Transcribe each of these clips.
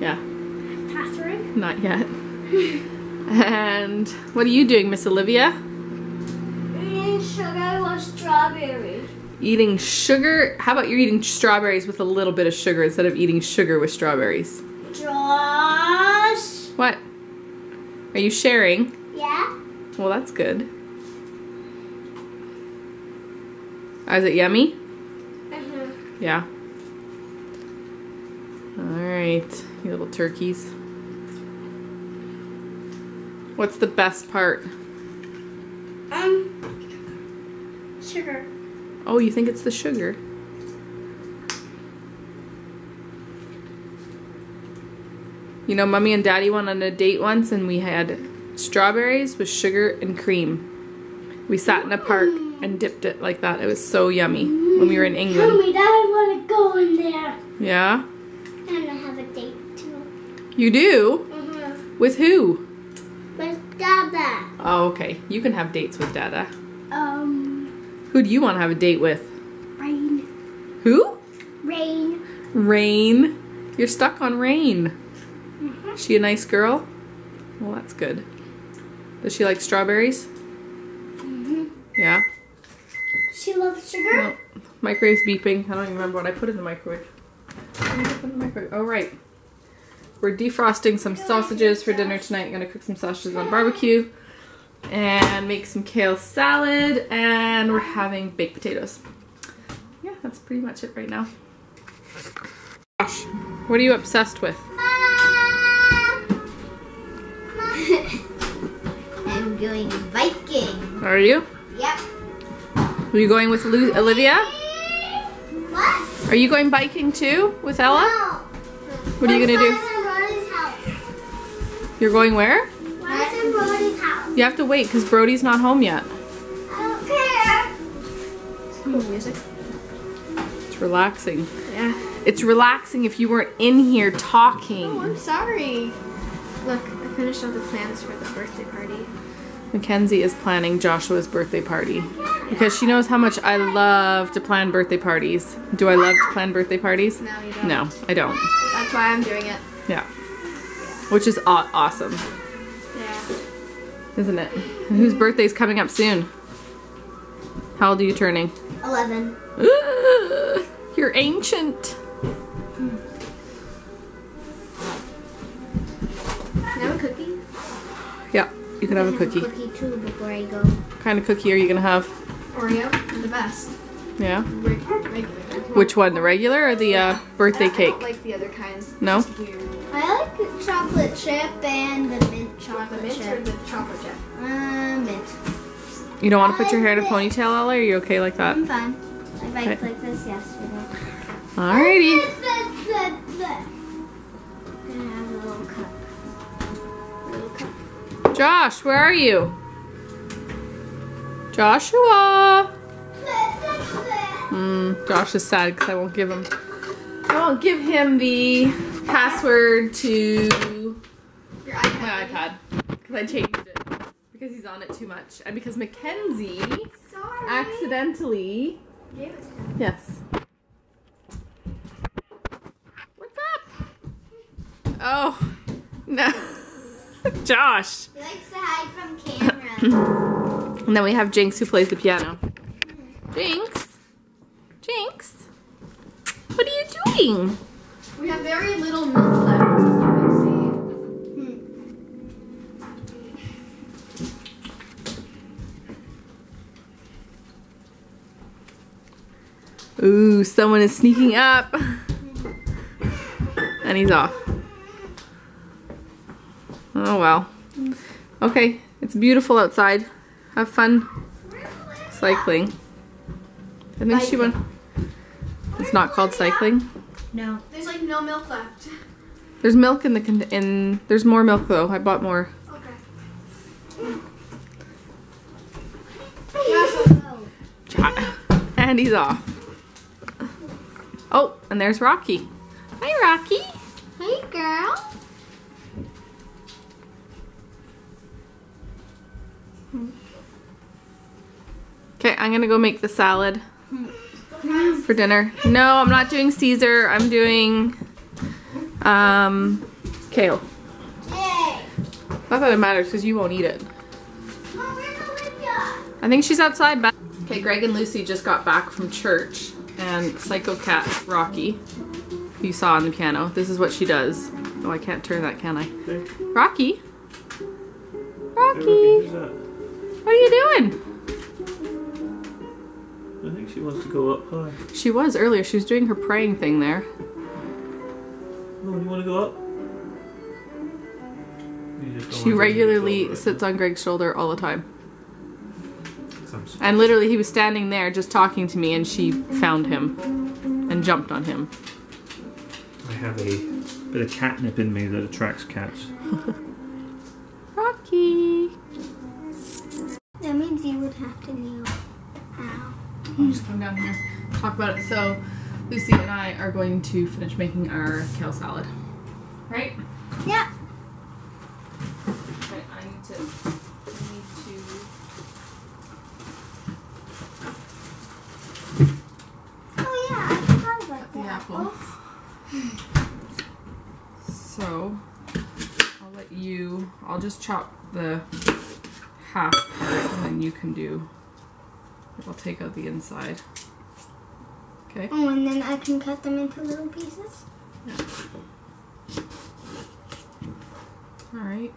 Yeah, Password. not yet. and what are you doing, Miss Olivia? Eating sugar with strawberries. Eating sugar? How about you're eating strawberries with a little bit of sugar instead of eating sugar with strawberries? Josh. What? Are you sharing? Yeah. Well, that's good. Oh, is it yummy? Uh-huh. Yeah. All right, you little turkeys. What's the best part? Um. Sugar. Oh, you think it's the sugar? You know, mommy and daddy went on a date once and we had strawberries with sugar and cream. We sat in a park and dipped it like that. It was so yummy when we were in England. Mommy, Dad, I want to go in there. Yeah? And I have a date too. You do? Uh-huh. With who? With Dada. Oh, okay. You can have dates with Dada. Um. Who do you want to have a date with? Rain. Who? Rain. Rain. You're stuck on Rain. Mhm. She a nice girl? Well, that's good. Does she like strawberries? Mhm. Yeah. She loves sugar. No. Microwave's beeping. I don't even remember what I put in the microwave. What did I put in the microwave? Oh, right. We're defrosting some sausages for dinner tonight. I'm gonna cook some sausages on barbecue and make some kale salad, and we're having baked potatoes. Yeah, that's pretty much it right now. Josh, what are you obsessed with? I'm going biking. Are you? Yep. Are you going with Lu- Olivia? What? Are you going biking too with Ella? No. What are you gonna do? Brody's house. You're going where? What's Brody's house? You have to wait because Brody's not home yet. I don't care. Cool music. It's relaxing. Yeah. It's relaxing if you weren't in here Oh, talking. I'm sorry. Look, I finished all the plans for the birthday party. Mackenzie is planning Joshua's birthday party because she knows how much I love to plan birthday parties. Do I love to plan birthday parties? No, you don't. No, I don't. That's why I'm doing it. Yeah. Which is aw- awesome, Yeah. isn't it? And whose birthday's coming up soon? How old are you turning? 11. Ugh, you're ancient. Can I have a cookie? Yeah, you can have a cookie. Cookie too before I go. What kind of cookie are you gonna have? Oreo, the best. Yeah. Regular. Which one, the regular or the uh, birthday I don't cake? like the other kinds. No? It's weird. I like the chocolate chip and the mint The chocolate mint or chip. the chocolate chip? Uh, mint. You don't want to put your hair in a ponytail, Ella? Are you okay like that? I'm fine. I biked Okay. like this yesterday. Alrighty. Gonna have a little cup. Little cup. Josh, where are you? Joshua. Hmm. Josh is sad because I won't give him. I won't give him the password to Your iPad. my iPad because I changed it because he's on it too much and because Mackenzie Sorry. accidentally. Gave it to him. Yes. What's up? Oh no, Josh. He likes to hide from cameras. And then we have Jinx who plays the piano. Mm-hmm. Jinx? Jinx? What are you doing? We have very little milk left, as you can hmm. Ooh, someone is sneaking up. And he's off. Oh well. Okay, it's beautiful outside. Have fun cycling. I think she went. It's not called cycling. No. There's like no milk left. There's milk in the con- in. There's more milk though. I bought more. Okay. And he's off. Oh, and there's Rocky. Hi, Rocky. Hey, girl. Okay, I'm gonna go make the salad. For dinner. No, I'm not doing Caesar. I'm doing um kale. Hey. Not that it matters because you won't eat it. Mom, where's Olivia? I think she's outside. Ba- okay, Greg and Lucy just got back from church, and Psycho Cat Rocky, who you saw on the piano. This is what she does. Oh, I can't turn that, can I? Okay. Rocky, Who's Rocky, what are you doing? She wants to go up high. She was earlier. She was doing her praying thing there. Oh, you want to go up? You just don't She regularly sits on Greg's shoulder all the time. right? I'm s- And literally, he was standing there just talking to me, and she found him and jumped on him. I have a bit of catnip in me that attracts cats. I'll just come down here, talk about it. So, Lucy and I are going to finish making our kale salad. Right? Yeah. Okay, I need to. I need to. Oh yeah, I forgot about the. So, I'll let you. I'll just chop the half part, and then you can do. I'll take out the inside. Okay. Oh, and then I can cut them into little pieces. Yeah. All right.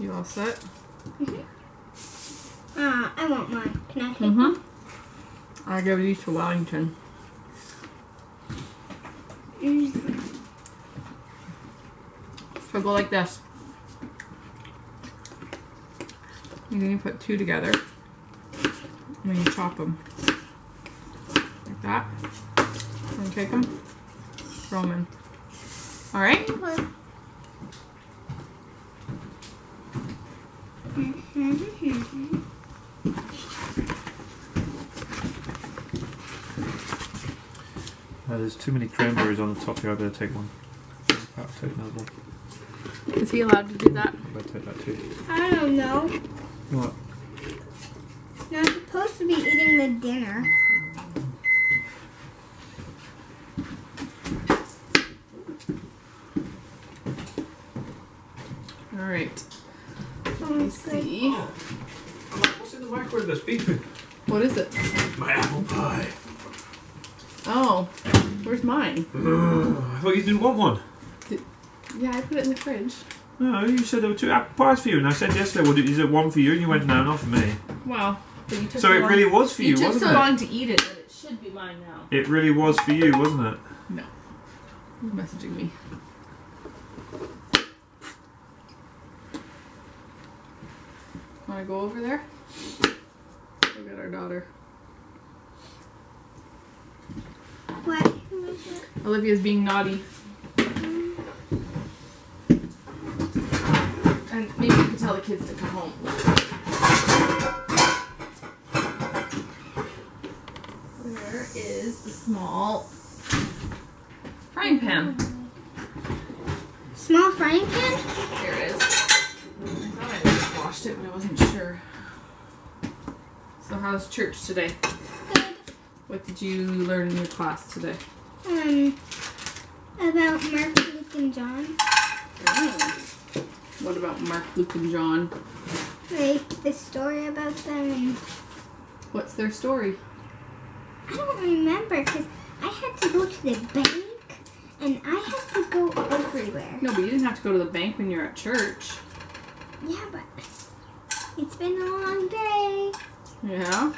You all set? Ah, I want mine. Can I take Mm-hmm. one? I give these to Wellington. Mm. So go like this. And then you put two together. And then you chop them. Like that. And take them. Throw them in. Alright? Okay. Uh, there's too many cranberries on the top here. I better take one. I'll take another one. Is he allowed to do that? I better take that too. I don't know. What? You're supposed to be eating the dinner. Alright. Let me Sounds good. see. What's in the microwave that's beeping? What is it? My apple pie. Oh. Where's mine? I thought you didn't want one. Yeah, I put it in the fridge. No, you said there were two apple pies for you, and I said yesterday, well, is it one for you? And you went, no, not for me. Wow. But you took So it really was for you, took wasn't so it? long to eat it that it should be mine now. It really was for you, wasn't it? Who's messaging me? Wanna go over there? Look at our daughter. What? Who is it? Olivia's being naughty. And maybe you can tell the kids to come home. Where is the small frying pan? Small frying pan? Here it is. I thought I just washed it, but I wasn't sure. How's church today? Good. What did you learn in your class today? Um, about Mark, Luke, and John. What about Mark, Luke, and John? Like the story about them. What's their story? I don't remember because I had to go to the bank and I had to go everywhere. No, but you didn't have to go to the bank when you're at church. Yeah, but it's been a long day. Yeah.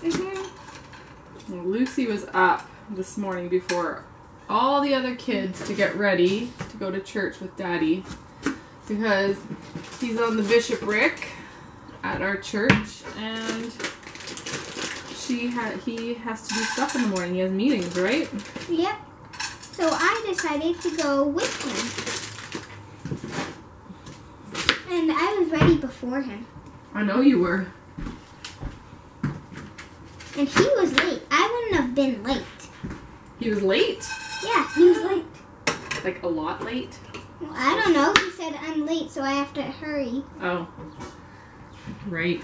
Mm-hmm. Well, Lucy was up this morning before all the other kids to get ready to go to church with Daddy because he's on the bishopric at our church and she she ha- he has to do stuff in the morning. He has meetings, right? Yep. So I decided to go with him. And I was ready before him. I know you were. And he was late. I wouldn't have been late. He was late. Yeah, he was late. Like a lot late. Well, I don't know. He said I'm late, so I have to hurry. Oh. Right.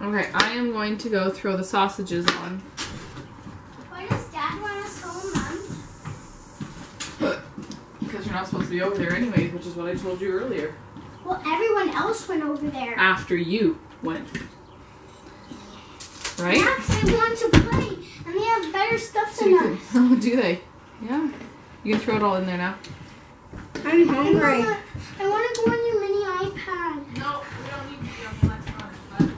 Okay, I am going to go throw the sausages on. Why does Dad want us home, Mom? Because you're not supposed to be over there anyways, which is what I told you earlier. Well, everyone else went over there. After you went. Right? Max, they want to play, and they have better stuff So than you us. can- oh, do they? Yeah. You can throw it all in there now. I'm hungry. I want to go on your mini iPad. No, we don't need to be on the electronic, but.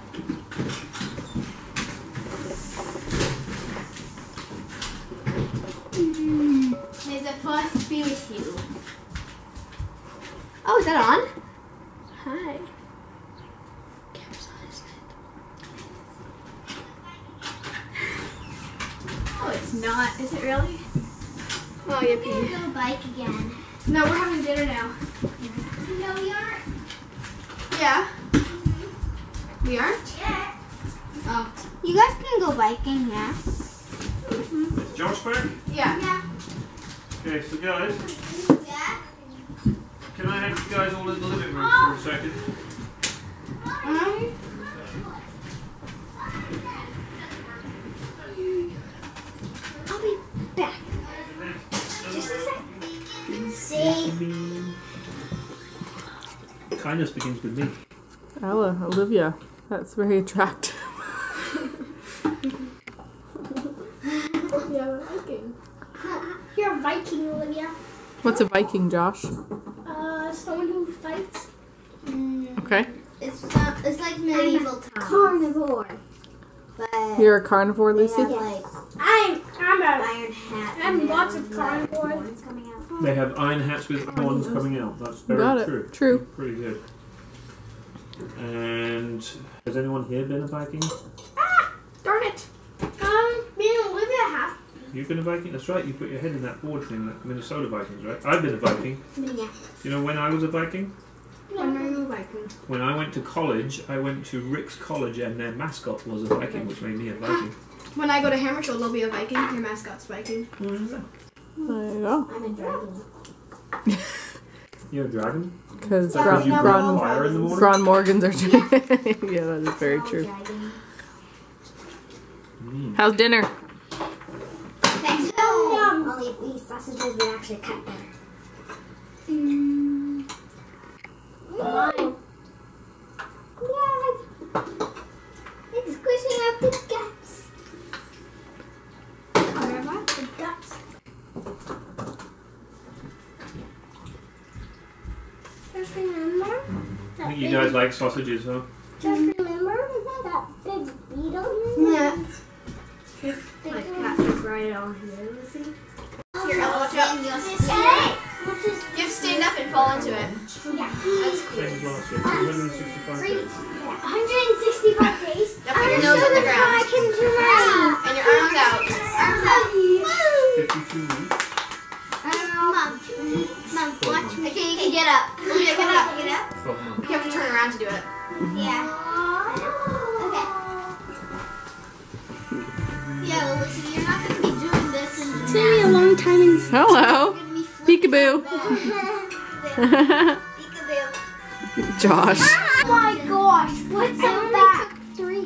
May the force be with you. Oh, is that on? Hi. Camera's on, isn't? Oh, it's not. Is it really? Oh, We're yippee. gonna go bike again. No, we're having dinner now. No, we aren't. Yeah. Mm-hmm. We aren't? Yeah. Oh. You guys can go biking, yeah? Is Josh back? Yeah. Yeah. Okay, so guys, can I have you guys all in the living room for a second? Um, I'll be back. Just a sec. See? Kindness begins with me. Ella, Olivia, that's very attractive. Yeah, hiking. You're a Viking, Olivia. What's a Viking, Josh? Uh, someone who fights. Okay. It's uh, it's like medieval times. Carnivore. But You're a carnivore, Lucy? like I'm I'm a iron hat. I have lots of carnivores. They have iron hats with horns coming out. That's very Got it. true. True. Pretty good. And has anyone here been a Viking? Ah, darn it. Um, me and Olivia have. You've been a Viking? That's right. You put your head in that board thing, that Minnesota Vikings, right? I've been a Viking. Yeah. You know when I was a Viking? When are you Viking? When I went to college, I went to Ricks College, and their mascot was a Viking, which made me a Viking. When I go to Hammarskjold, there'll be a Viking. Your mascot's Viking. There you go. I'm a dragon. You're a dragon? Because Yeah, Gron, no, Gron, fire in the morning? Gron Morgans are doing Yeah, that is very true. Mm. How's dinner? Thanks. Only if these sausages we actually cut them. Mm. Mine. Yeah. It's squishing out the guts. Whatever. The guts. Just remember. I think you guys like sausages, huh? Just remember that big beetle. Yeah. Big My cat is right on here. Lucy. Here, Ella, watch out. You have Hey, to stand up and fall into it. yeah. That's cool. Same as last year. 265 days. 165 days. Now put your nose on the I ground. can do my And your arms out. arms out. 52 weeks. Mom, mom, watch me. Okay, you can get up. Olivia, get up. Get up. You have to turn around to do it. Yeah. Hello. Peekaboo. Peekaboo. Josh. Oh my gosh, what's in that? Three.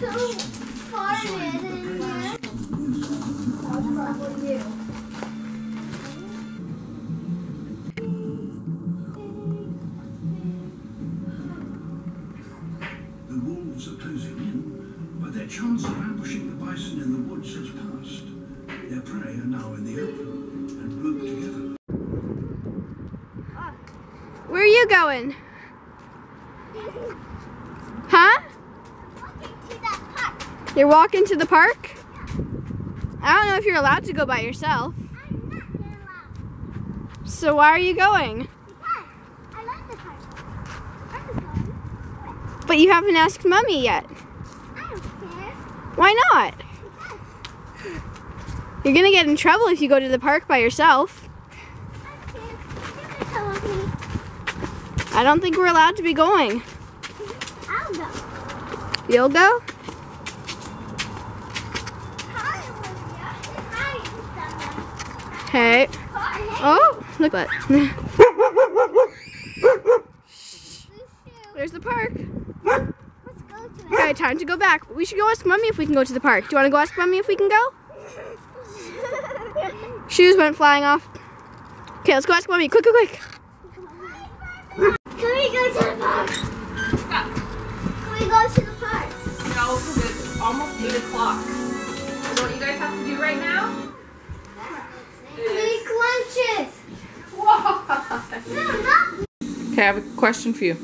Who farted in there? Probably you. The wolves are closing in, but their chance of ambushing the bison in the woods has passed. Their prey are now in the open and grouped together. Where are you going? Huh? You're walking to the park? I don't know if you're allowed to go by yourself. I'm not gonna. So why are you going? Because I the park. But you haven't asked Mummy yet. Why not? You're gonna get in trouble if you go to the park by yourself. I don't think we're allowed to be going. I'll go. You'll go? Hey. Oh, look at Shoo. There's the park. Let's go to Okay, time to go back. We should go ask Mummy if we can go to the park. Do you want to go ask Mummy if we can go? Shoes went flying off. Okay, let's go ask Mummy. Quick, quick, quick. Can we go to the park? Can we go to the park? No, because it's almost 8 o'clock. So what you guys have to do right now Make lunches. What? Okay, I have a question for you.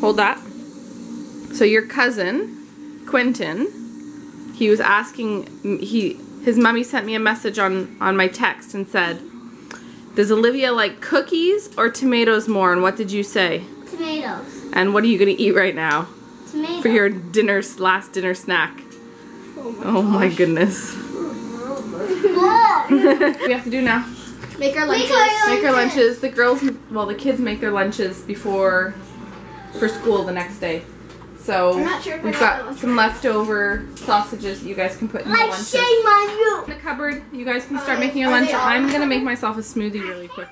Hold that. So your cousin, Quentin, he was asking he his mummy sent me a message on on my text and said, "Does Olivia like cookies or tomatoes more?" And what did you say? tomatoes. And what are you gonna eat right now Tomatoes. for your dinner last dinner snack? Oh my oh goodness. what do we have to do now? Make our lunches. Make our lunches. The girls, well, the kids make their lunches before for school the next day. So sure we've got some leftover sausages that you guys can put in the Like lunches. shame on you. In the cupboard, you guys can start Uh, making your lunch. I'm gonna make myself a smoothie really quick.